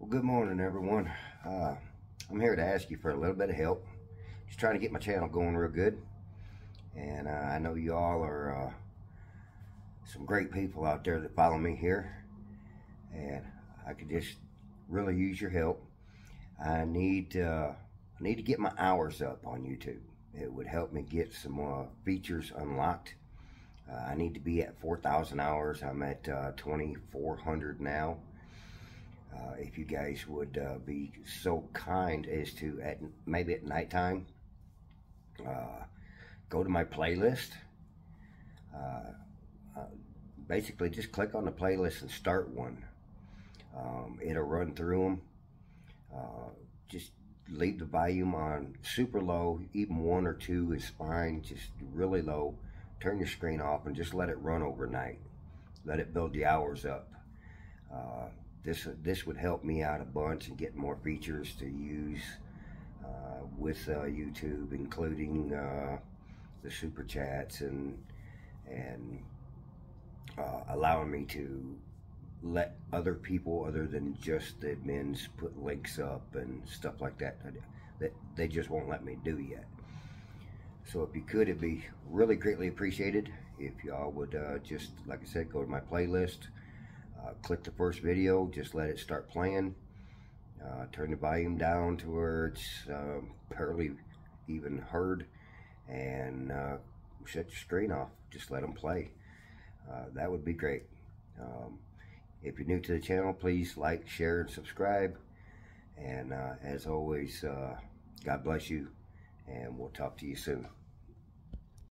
Well, good morning, everyone. Uh, I'm here to ask you for a little bit of help. Just trying to get my channel going real good. And uh, I know you all are uh, some great people out there that follow me here. And I could just really use your help. I need, I need to get my hours up on YouTube. It would help me get some uh, features unlocked. Uh, I need to be at 4,000 hours. I'm at uh, 2,400 now. Uh, if you guys would uh, be so kind as to, at maybe at nighttime, uh, go to my playlist. Uh, basically, just click on the playlist and start one. Um, it'll run through them. just leave the volume on super low, even one or two is fine, just really low turn your screen off and just let it run overnight. Let it build the hours up. This this would help me out a bunch and get more features to use uh, with uh, YouTube, including uh, the super chats and and uh, allowing me to let other people other than just the admins put links up and stuff like that that they just won't let me do yet. So if you could, it'd be really greatly appreciated if y'all would uh, just, like I said, go to my playlist, uh, click the first video, just let it start playing, uh, turn the volume down to where it's um, barely even heard, and uh, shut your screen off. Just let them play. Uh, that would be great. Um, if you're new to the channel, please like, share, and subscribe. And uh, as always, God bless you and we'll talk to you soon.